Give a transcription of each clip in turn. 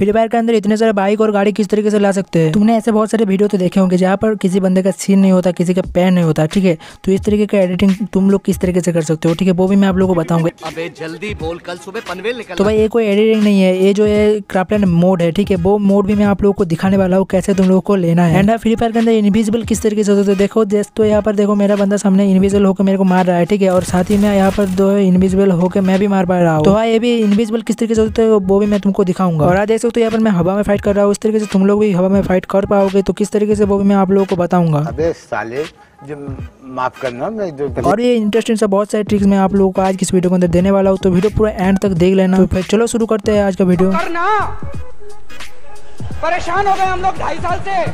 Free fire के अंदर इतने सारे बाइक और गाड़ी किस तरीके से ला सकते हैं? तुमने ऐसे बहुत सारे वीडियो तो देखे होंगे जहाँ पर किसी बंदे का सीन नहीं होता किसी का पैर नहीं होता ठीक है? तो इस तरीके का एडिटिंग तुम लोग किस तरीके से कर सकते हो ठीक है? वो भी मैं आप लोगों को बताऊँगा। अबे जल्दी बोल कल सुबह पनवेल निकल तो भाई ये कोई एडिटिंग नहीं है ये जो है क्राफ्टलैंड मोड है ठीक है? वो मोड भी मैं आप लोगों को दिखाने वाला हूँ कैसे तुम लोगों को लेना है। एंड फ्री फायर के अंदर इनविजिबल किस तरीके से होता है? देखो जैसे तो यहाँ पर देखो मेरा बंदा सामने इनविजिबल होकर मेरे को मार रहा है ठीक है? और साथ ही में यहाँ पर दो इनविजिबल होकर मैं भी मार पा रहा हूँ। तो भाई ये भी इनविजिबल किस तरीके से होते हैं वो भी मैं तुमको दिखाऊँगा। और आज देख सकते हो यहाँ पर मैं हवा में फाइट कर रहा हूँ इस तरीके से तुम लोग भी हवा में फाइट कर पाओगे तो किस तरीके से वो भी मैं आप लोगों को बताऊँगा। अबे साले जो माफ़ करना मैं जो और ये इंटरेस्टिंग सा बहुत सारे ट्रिक्स मैं आप लोगों को आज किस इस वीडियो के अंदर देने वाला हूँ तो वीडियो पूरा एंड तक देख लेना। तो फिर चलो शुरू करते हैं आज का वीडियो परेशान हो गए हम लोग ढाई साल से।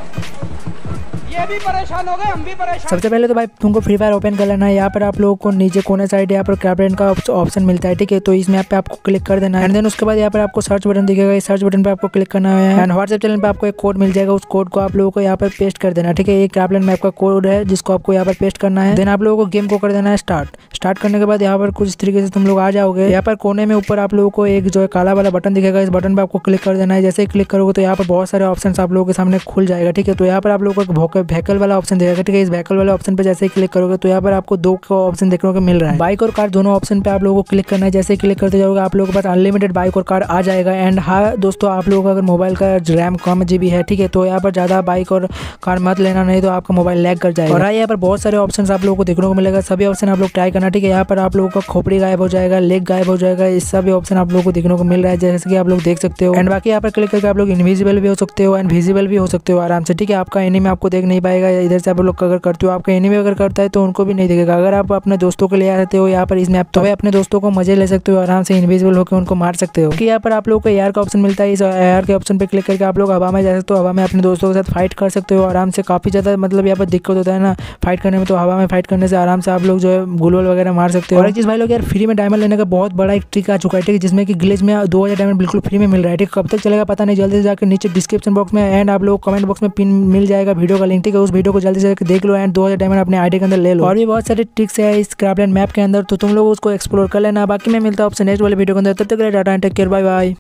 ये भी परेशान हो गए, हम भी परेशान। सबसे पहले तो भाई तुमको फ्री फायर ओपन कर लेना है। यहाँ पर आप लोगों को नीचे कोने साइड यहाँ पर क्रैपरेंट का ऑप्शन मिलता है, ठीक है? तो इस मैप पे आपको क्लिक कर देना है। एंड देन उसके बाद यहाँ पर आपको सर्च बटन दिखेगा। इस सर्च बटन पे आपको क्लिक करना है। एंड व्हाट्सएप चैनल पे आपको एक कोड मिल जाएगा। उस कोड को आप लोगों को यहाँ पर पेस्ट कर देना ठीक है? ये क्रैपलैंड मैप का कोड है, जिसको आपको यहाँ पर पेस्ट करना है। देन आप लोगों को गेम को कर देना है स्टार्ट स्टार्ट करने के बाद यहाँ पर कुछ तरीके से तुम लोग आ जाओगे। यहाँ पर कोने में ऊपर आप लोगों को एक जो है काला वाला बटन दिखेगा। इस बटन पर आपको क्लिक कर देना है। जैसे ही क्लिक करोगे तो यहाँ पर बहुत सारे ऑप्शन आप लोगों के सामने खुल जाएगा, ठीक है? तो यहाँ पर आप लोगों को व्हीकल वाला ऑप्शन देगा, ठीक है? इस व्हीकल वाले ऑप्शन पर जैसे ही क्लिक करोगे तो यहाँ पर आपको दो ऑप्शन देखने को मिल रहा है। बाइक और कार दोनों ऑप्शन पे आप लोगों को क्लिक करना है। जैसे ही क्लिक करते जाओगे, आप लोगों के पास अनलिमिटेड बाइक और कार आ जाएगा। एंड हाँ दोस्तों, आप लोगों का अगर मोबाइल का रैम कम जी है, ठीक है? तो यहाँ पर ज़्यादा बाइक और कार मत लेना, नहीं तो आपका मोबाइल लैग कर जाएगा। और हाँ यहाँ पर बहुत सारे ऑप्शन आप लोगों को देखने को मिलेगा। सभी ऑप्शन आप लोग ट्राई करना, ठीक है? यहाँ पर आप लोगों का खोपड़ी गायब हो जाएगा लेग गायब हो जाएगा। इस सभी ऑप्शन आप लोगों को देखने को मिल रहा है, जैसे कि आप लोग देख सकते हो। एंड बाकी यहाँ पर क्लिक करके आप लोग इनविजिबल भी हो सकते हो एंड विजिबल भी हो सकते हो आराम से, ठीक है? आपका एनिमी आपको देख पाएगा इधर से आप लोग अगर करते हो, आपका एनिमी अगर करता है तो उनको भी नहीं देखेगा। अगर आप अपने दोस्तों को ले आ हो यहाँ पर इस मैप तो अपने दोस्तों को मज़े ले सकते हो, आराम से इनविजिबल होकर उनको मार सकते हो। कि यहाँ पर आप लोगों को एयर का ऑप्शन मिलता है, इस एयर के ऑप्शन पर क्लिक करके आप लोग हवा में जा सकते हो, हवा में अपने दोस्तों के साथ फाइट कर सकते हो, आराम से काफ़ी ज़्यादा मतलब यहाँ पर दिक्कत होता है ना फाइट करने में तो हवा में फाइट करने से आराम से आप लोग जो है गुलवल वगैरह मार सकते हो। और एक चीज़ भाई लोग यार फ्री में डायमंड लेने का बहुत बड़ा एक ट्रिक आ चुका है, ठीक है? जिसमें कि ग्लेज में दो हज़ार डायमंड बिल्कुल फ्री में मिल रहा है, ठीक कब तक चलेगा पता नहीं, जल्दी से जाकर नीचे डिस्क्रिप्शन बॉक्स में एंड आप लोग कमेंट बॉक्स में पिन मिल जाएगा वीडियो का लिंक ठीक है, उस वीडियो को जल्दी से देख लो एंड दो हज़ार डायमंड अपने आईडी के अंदर ले लो। और भी बहुत सारे ट्रिक्स है इस क्राफ्ट मैप के अंदर तो तुम लोग उसको एक्सप्लोर कर लेना। बाकी मैं मिलता हूँ आपसे नेक्स्ट वाले वीडियो के अंदर। तब तक data and take care bye bye